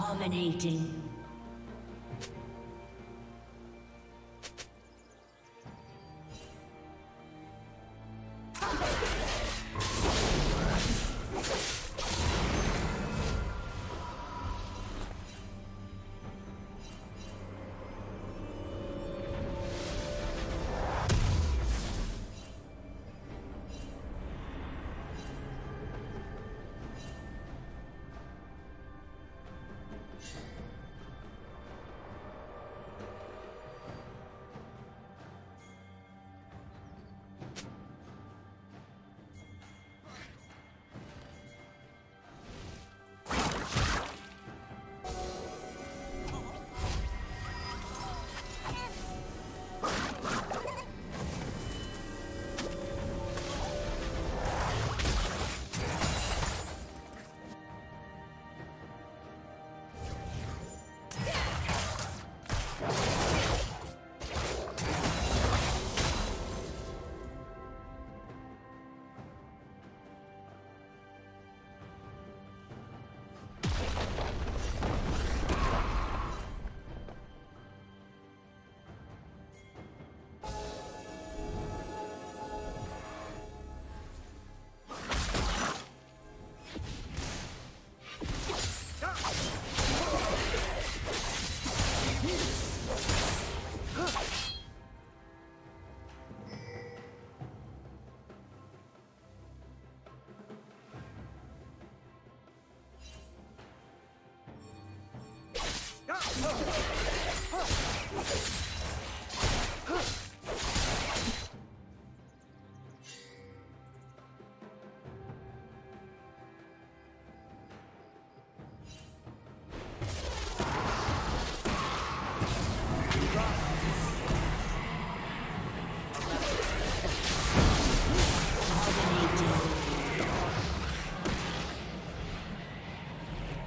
Dominating.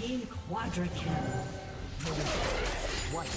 Team quadra kill. Blue Team's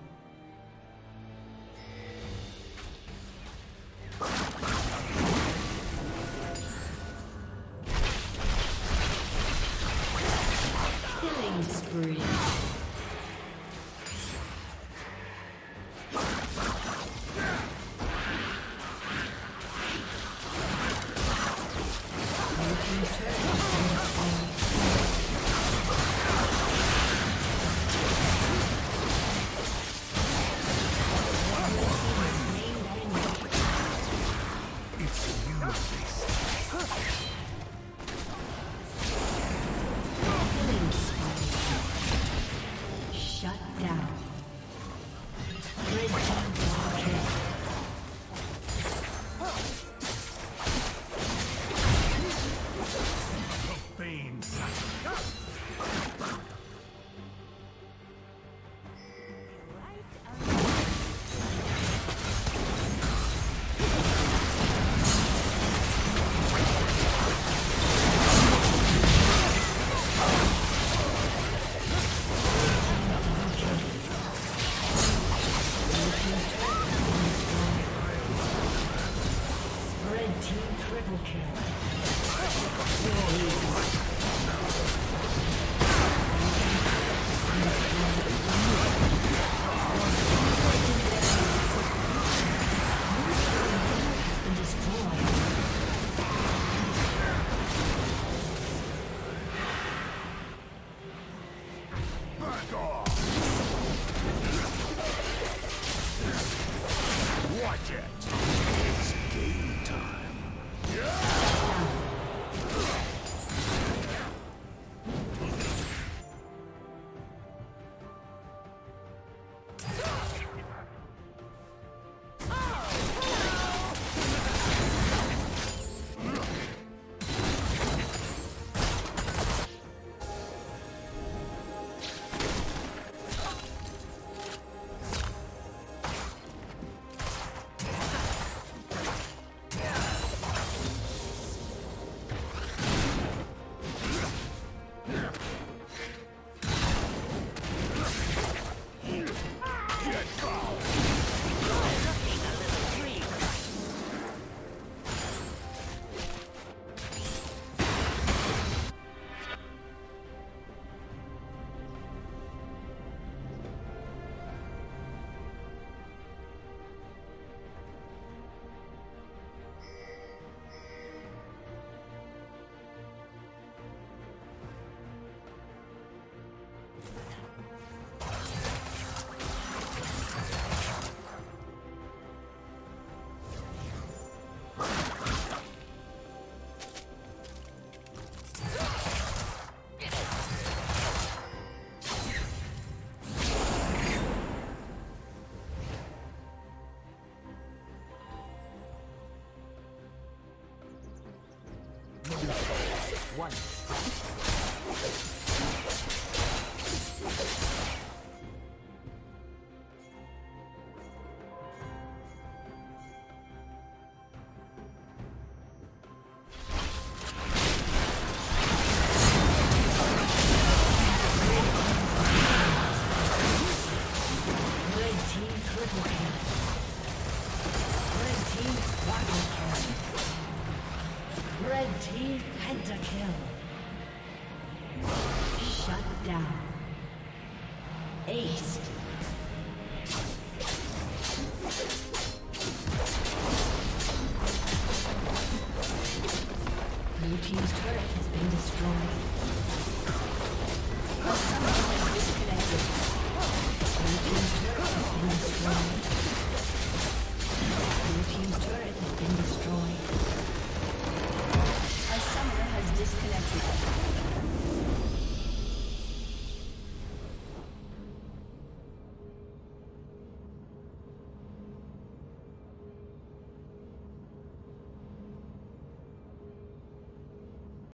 One. Down. Ace.